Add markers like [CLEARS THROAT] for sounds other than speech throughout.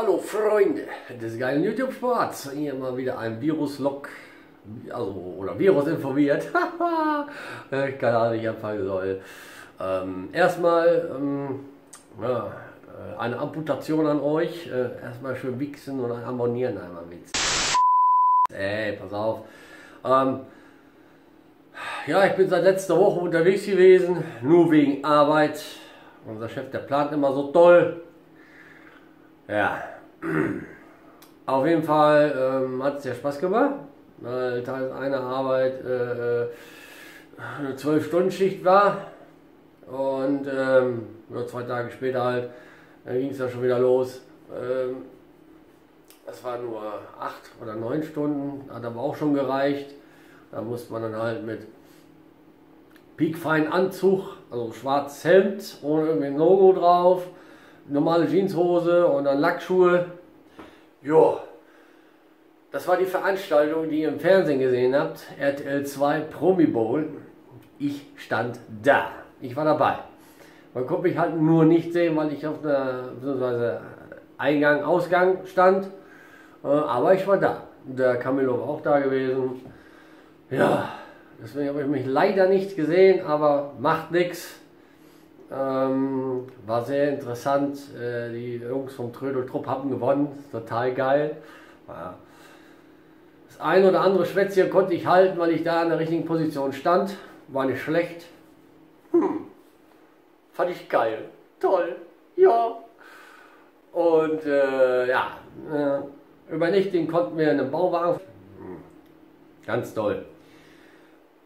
Hallo Freunde des geilen YouTube-Sports. Hier mal wieder ein Virus-Log, also oder Virus informiert. [LAUGHS] Keine Ahnung, ich anfangen soll. Ähm, erstmal ähm, ja, äh, eine Amputation an euch. Äh, erstmal schön wichsen und abonnieren einmal mit. Ey, pass auf. Ähm, ja, ich bin seit letzter Woche unterwegs gewesen, nur wegen Arbeit. Unser Chef, der plant immer so toll. Ja, auf jeden Fall ähm, hat es ja Spaß gemacht, weil Teil einer Arbeit äh, äh eine 12-Stunden-Schicht war. Und ähm, nur zwei Tage später halt, dann ging es ja schon wieder los. Ähm, das war nur acht oder neun Stunden, hat aber auch schon gereicht. Da musste man dann halt mit piekfein Anzug, also schwarzes Hemd ohne irgendwie ein Logo drauf, normale Jeanshose und dann Lackschuhe. Jo, das war die Veranstaltung, die ihr im Fernsehen gesehen habt, RTL 2 Promi Bowl. Ich stand da, ich war dabei. Man konnte mich halt nur nicht sehen, weil ich auf der Eingang, Ausgang stand. Äh, aber ich war da. Der Camillo war auch da gewesen. Ja, deswegen habe ich mich leider nicht gesehen, aber macht nichts. Ähm, war sehr interessant. Äh, die Jungs vom Trödeltrupp haben gewonnen. Total geil. Ja. Das ein oder andere Schwätzchen konnte ich halten, weil ich da in der richtigen Position stand. War nicht schlecht. Hm. Fand ich geil. Toll. Ja. Und äh, ja, äh, übernächtigen konnten wir in einem Bauwagen. Hm. Ganz toll.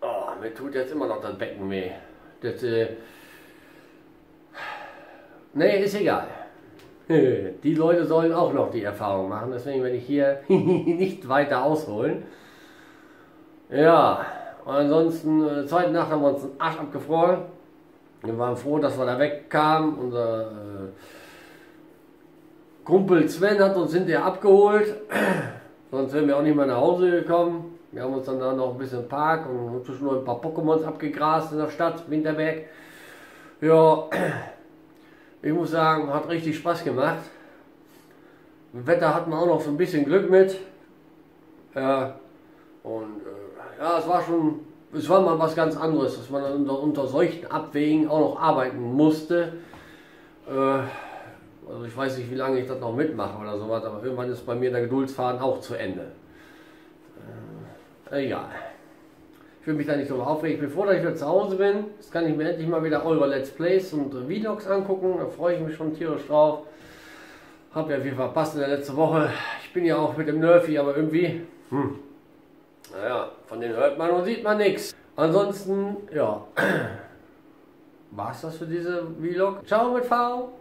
Oh, mir tut jetzt immer noch das Becken weh. Das, äh, Nee, ist egal. Die Leute sollen auch noch die Erfahrung machen, deswegen werde ich hier [LAUGHS] nicht weiter ausholen. Ja, und ansonsten, äh, zweite Nacht haben wir uns den Arsch abgefroren. Wir waren froh, dass wir da wegkamen. Unser äh, Kumpel Sven hat uns hinterher abgeholt. [CLEARS THROAT] Sonst wären wir auch nicht mehr nach Hause gekommen. Wir haben uns dann da noch ein bisschen Park und zwischendurch ein paar Pokémons abgegrast in der Stadt, Winterberg. Ja, [CLEARS THROAT] ich muss sagen, hat richtig Spaß gemacht. Wetter hatten wir auch noch so ein bisschen Glück mit. Ja, und äh, ja, es war schon, es war mal was ganz anderes, dass man unter, unter solchen Abwägen auch noch arbeiten musste. Äh, also ich weiß nicht, wie lange ich das noch mitmache oder sowas, aber irgendwann ist bei mir der Geduldsfaden auch zu Ende. Äh, egal. Ich will mich da nicht so aufregen. Bevor ich wieder zu Hause bin, jetzt kann ich mir endlich mal wieder eure Let's Plays und Vlogs angucken. Da freue ich mich schon tierisch drauf. Hab ja viel verpasst in der letzten Woche. Ich bin ja auch mit dem Nerfy, aber irgendwie, hm, naja, von denen hört man und sieht man nichts. Ansonsten, ja, [CLEARS THROAT] war's das für diese Vlog. Ciao mit V.